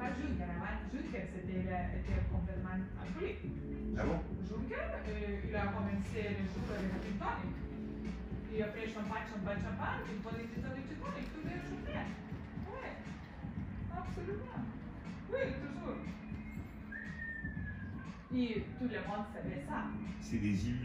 pas Juncker, avant Juncker, c'était était complètement alcoolique. Ah bon? Juncker, euh, il a commencé le jour avec une tonic. Il a fait champagne, champagne, champagne, il prenait des toniques de tonic tous les jours. Oui, absolument. Oui, toujours. Et tout le monde savait ça. C'est des illusions.